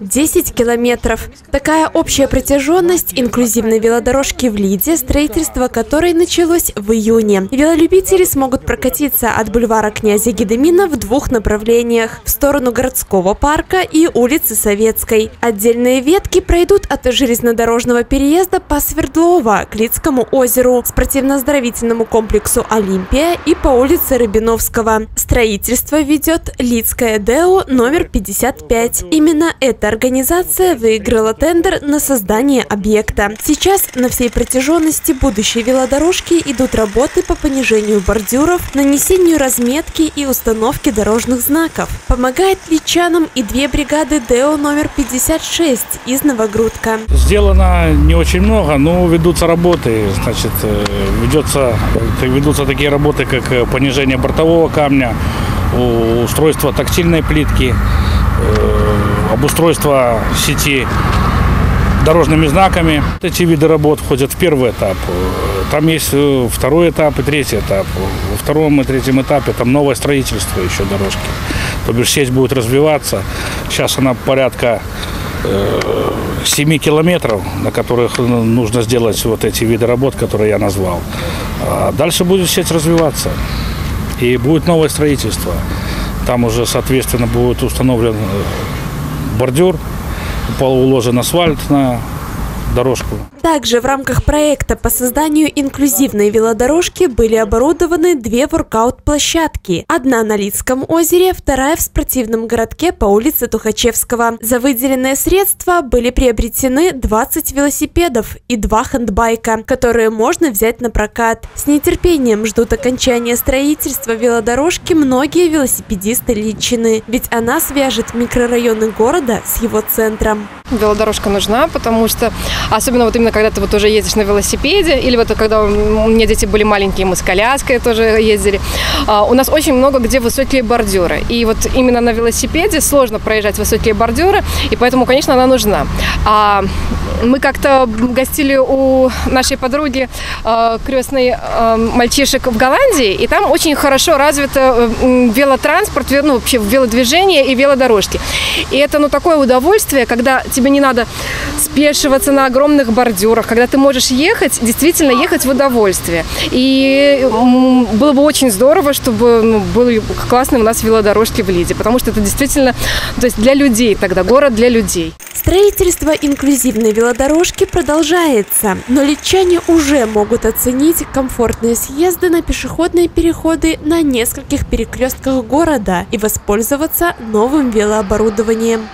10 километров. Такая общая протяженность инклюзивной велодорожки в Лиде, строительство которой началось в июне. Велолюбители смогут прокатиться от бульвара князя Гедемина в двух направлениях – в сторону городского парка и улицы Советской. Отдельные ветки пройдут от железнодорожного переезда по Свердлова к Лидскому озеру, спортивно-оздоровительному комплексу «Олимпия» и по улице Рыбиновского. Строительство ведет Лидская ДЭО номер 55. Именно это эта организация выиграла тендер на создание объекта. Сейчас на всей протяженности будущей велодорожки идут работы по понижению бордюров, нанесению разметки и установке дорожных знаков. Помогает личанам и две бригады ДЭО номер 56 из Новогрудка. Сделано не очень много, но ведутся работы. Значит, э, ведется, ведутся такие работы, как э, понижение бортового камня, устройство тактильной плитки, Э, обустройство сети дорожными знаками. Эти виды работ входят в первый этап. Там есть э, второй этап и третий этап. Во втором и третьем этапе там новое строительство еще дорожки. То бишь сеть будет развиваться. Сейчас она порядка 7 э, километров, на которых нужно сделать вот эти виды работ, которые я назвал. А дальше будет сеть развиваться. И будет новое строительство. Там уже, соответственно, будет установлен бордюр, уложен асфальт на дорожку. Также в рамках проекта по созданию инклюзивной велодорожки были оборудованы две воркаут-площадки. Одна на Лицком озере, вторая в спортивном городке по улице Тухачевского. За выделенные средства были приобретены 20 велосипедов и два хендбайка, которые можно взять на прокат. С нетерпением ждут окончания строительства велодорожки многие велосипедисты Личины, ведь она свяжет микрорайоны города с его центром. Велодорожка нужна, потому что, особенно вот именно когда ты вот уже ездишь на велосипеде, или вот когда у меня дети были маленькие, мы с коляской тоже ездили, а, у нас очень много где высокие бордюры. И вот именно на велосипеде сложно проезжать высокие бордюры, и поэтому, конечно, она нужна. А мы как-то гостили у нашей подруги э, крестной э, мальчишек в Голландии, и там очень хорошо развито э, велотранспорт, ну, вообще велодвижение и велодорожки. И это, ну, такое удовольствие, когда тебе не надо спешиваться на огромных бордюрах, когда ты можешь ехать, действительно ехать в удовольствие. И было бы очень здорово, чтобы ну, были классные у нас велодорожки в Лиде, потому что это действительно, то есть для людей тогда, город для людей. Строительство инклюзивной велодорожки продолжается, но личане уже могут оценить комфортные съезды на пешеходные переходы на нескольких перекрестках города и воспользоваться новым велооборудованием.